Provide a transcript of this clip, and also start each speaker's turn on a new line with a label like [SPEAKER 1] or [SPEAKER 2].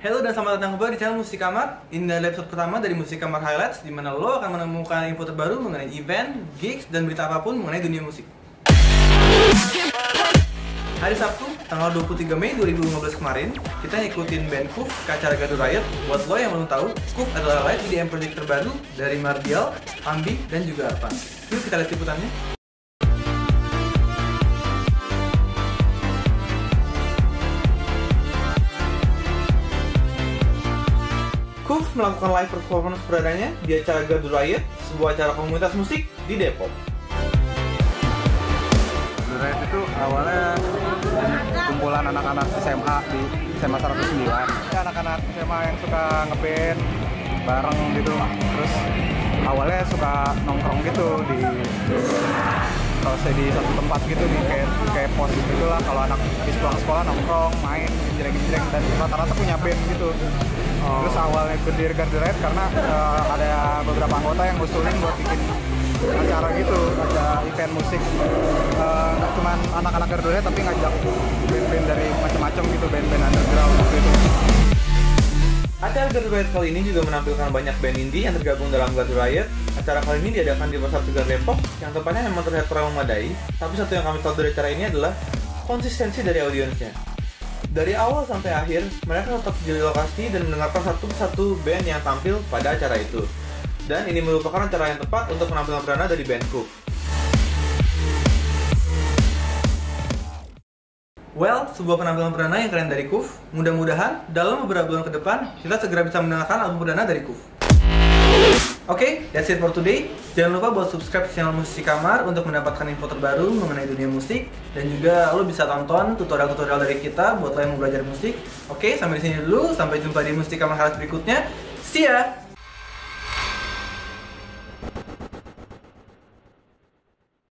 [SPEAKER 1] Halo dan selamat datang kembali di channel Musik Kamar. Ini adalah episode pertama dari Musik Kamar Highlights di mana lo akan menemukan info terbaru mengenai event, gigs, dan berita apa pun mengenai dunia musik. Hari Sabtu, tanggal 23 Mei 2015 kemarin Kita ngikutin band Kuf ke acara Gaduh Riot. Buat lo yang belum tahu, Kuf adalah live EDM project terbaru dari Mardial, Ambi, dan juga Arvan Yuk kita lihat liputannya melakukan live performance perdana di acara Gaduh Riot, sebuah acara komunitas musik di Depok.
[SPEAKER 2] Riot itu awalnya kumpulan anak-anak SMA di SMA 109 Ya, anak-anak SMA yang suka ngeband bareng gitu. Terus awalnya suka nongkrong gitu di kalau saya di satu tempat gitu nih kayak kayak pos gitu lah kalau anak di sekolah sekolah nongkrong main jreng-jreng dan rata-rata punya band gitu terus awalnya berdiri Riot karena eh, ada beberapa anggota yang ngusulin buat bikin acara gitu ada event musik Eh, nggak cuman anak-anak Gardu Riot tapi ngajak band-band dari macam-macam gitu band-band underground gitu
[SPEAKER 1] Acara Gaduh Riot kali ini juga menampilkan banyak band indie yang tergabung dalam Gaduh Riot. Acara kali ini diadakan di Pasar Segar Depok, yang tempatnya memang terlihat kurang memadai. Tapi satu yang kami tahu dari acara ini adalah konsistensi dari audiensnya. Dari awal sampai akhir, mereka tetap di lokasi dan mendengarkan satu persatu band yang tampil pada acara itu. Dan ini merupakan acara yang tepat untuk penampilan perdana dari band Cook. Well, sebuah penampilan perdana yang keren dari Kuf. Mudah-mudahan dalam beberapa bulan ke depan kita segera bisa mendengarkan album perdana dari Kuf. Oke, okay, that's it for today. Jangan lupa buat subscribe channel Musik Kamar untuk mendapatkan info terbaru mengenai dunia musik dan juga lo bisa tonton tutorial-tutorial dari kita buat lo yang mau belajar musik. Oke, okay, sampai di sini dulu. Sampai jumpa di Musik Kamar berikutnya. See ya.